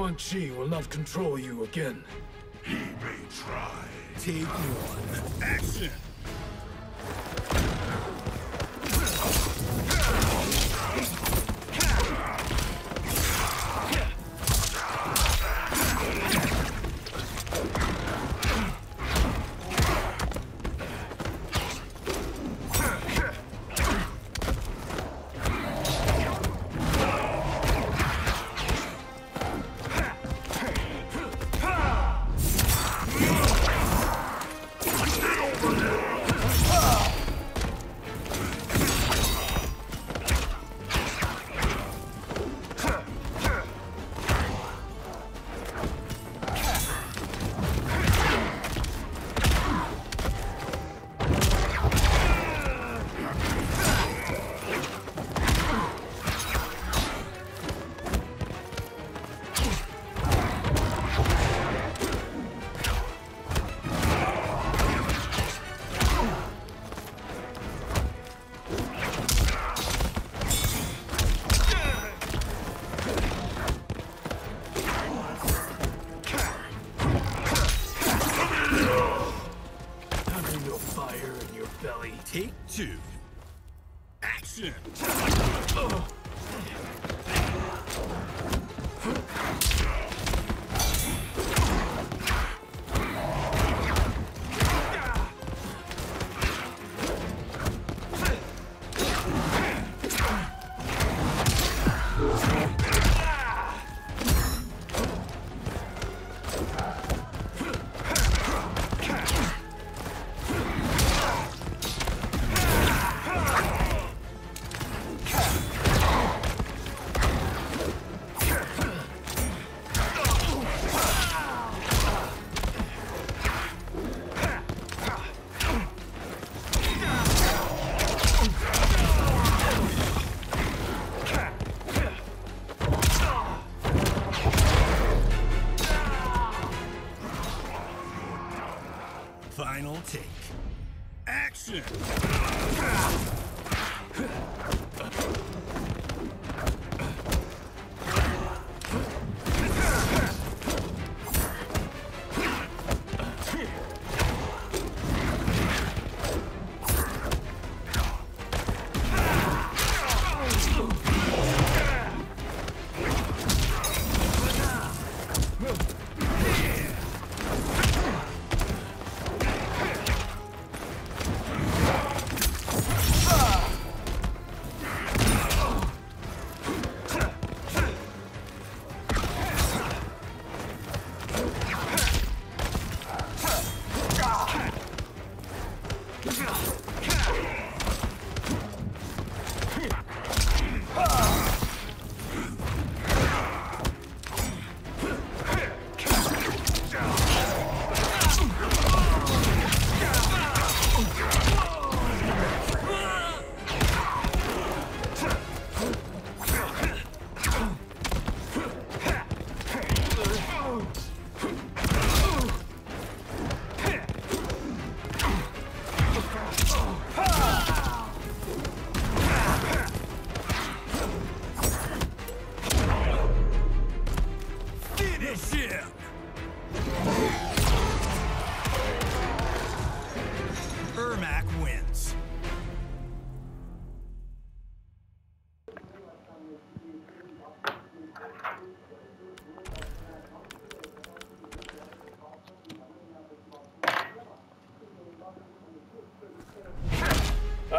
Quan Chi will not control you again. He may try. Take one. Action! Two. Action! Finish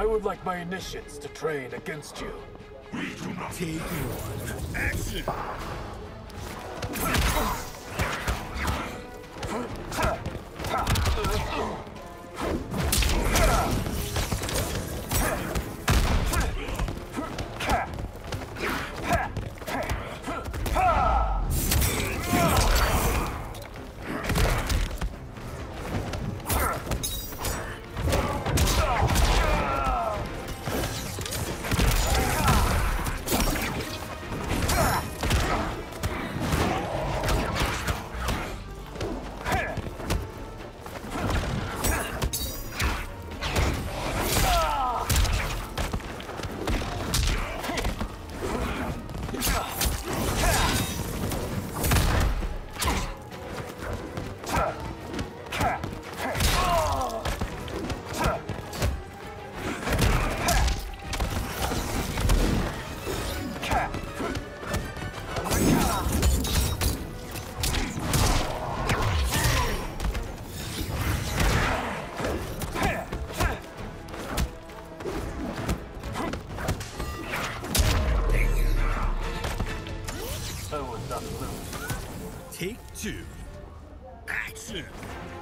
I would like my initiates to train against you. We do not take one. Action! business.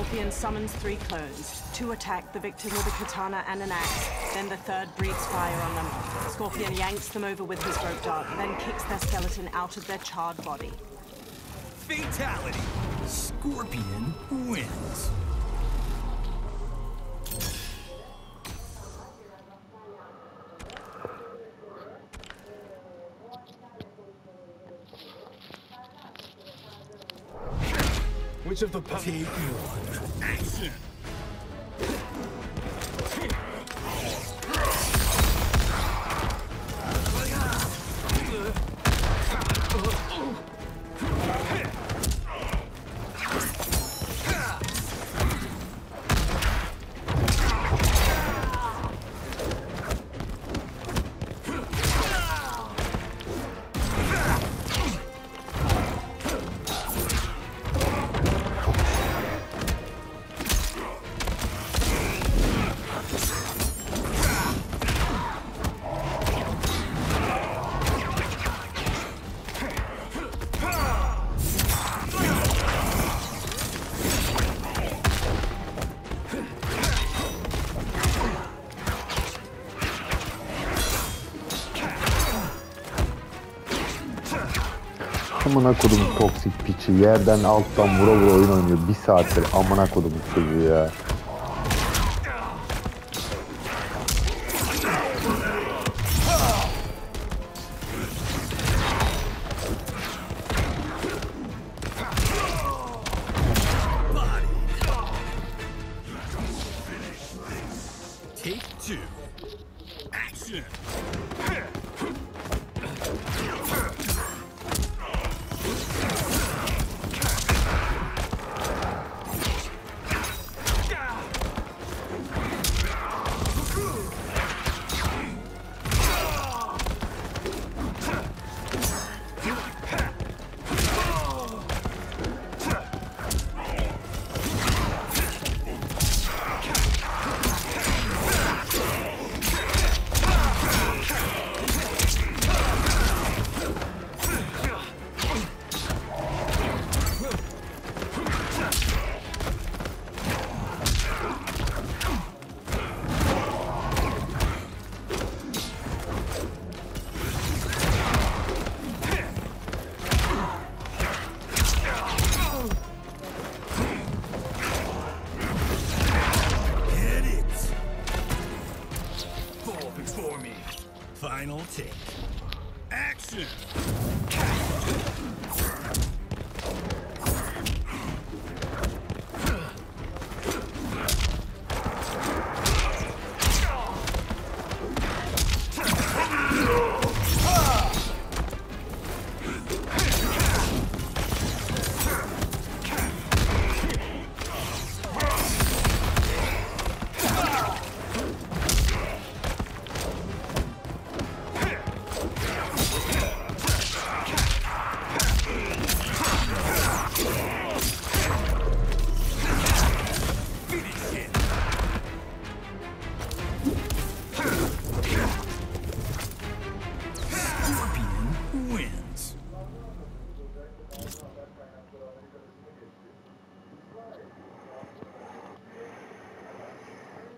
Scorpion summons three clones. Two attack the victim with a katana and an axe. Then the third breathes fire on them. Scorpion yanks them over with his rope dart, then kicks their skeleton out of their charred body. Fatality. Scorpion wins. Which of the Take one. Action. Amına kodum toksik piçi. Yerden alttan vura vura oyun oynuyor. Bir saattir amına kodum çocuğu ya.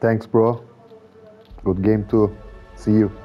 Thanks bro. Good game too. See you.